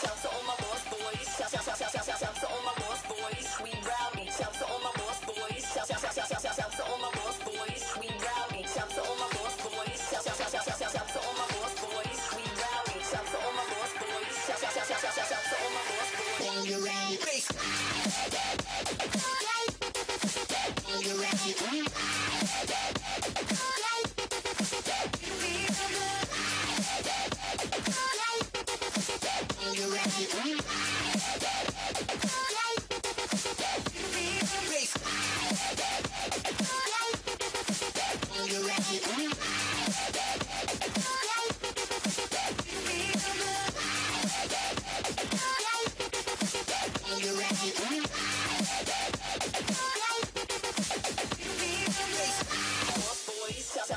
So, so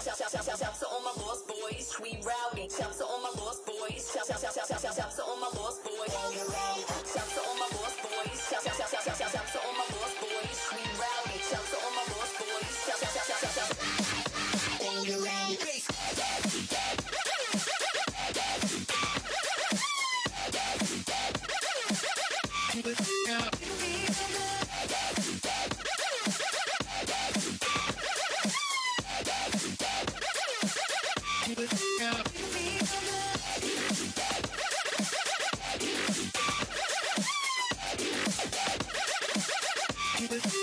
Shout my lost boys, we rowdy. All my lost boys. My lost boys. My lost boys. My lost boys, we rowdy. My lost boys. My lost boys. Thank you.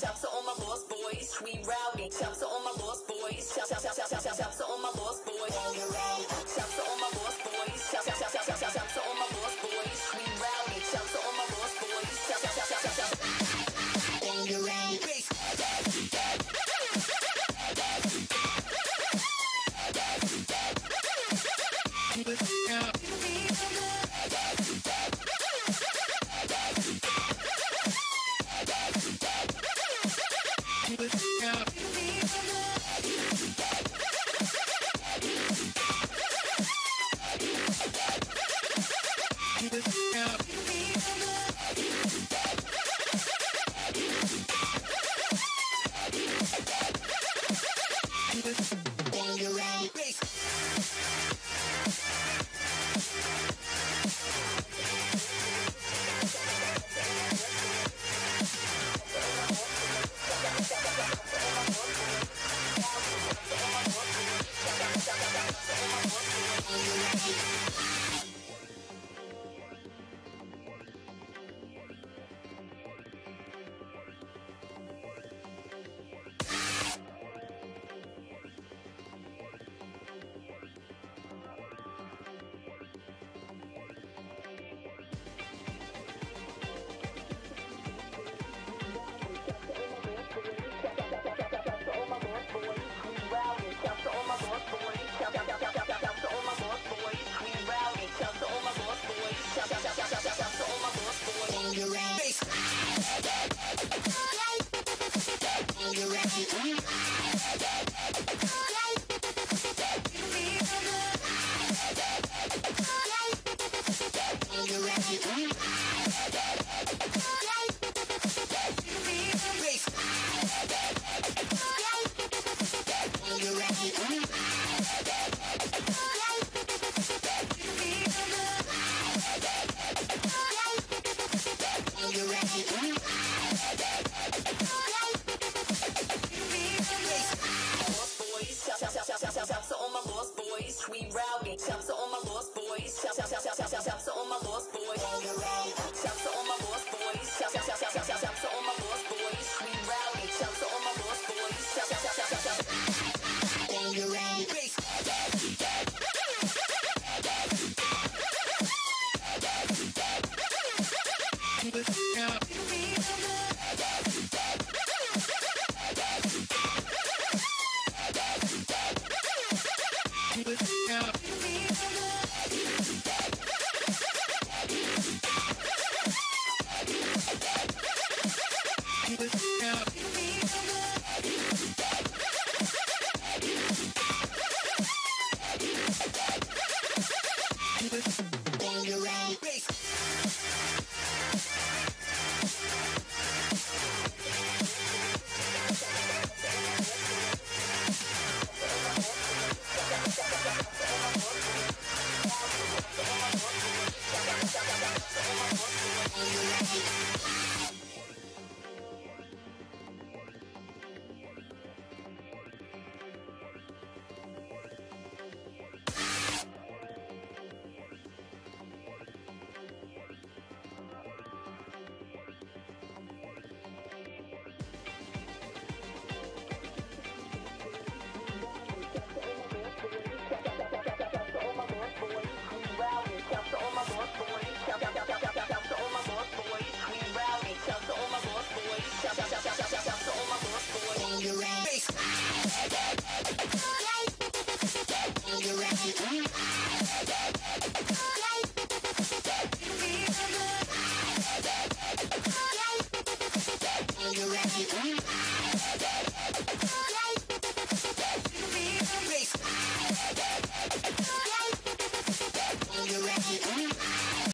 Shouts to all my lost boys, we rowdy. Shouts to my lost boys. Shouts, shouts, shouts, shouts, shouts. Yeah. Thank you. Yeah.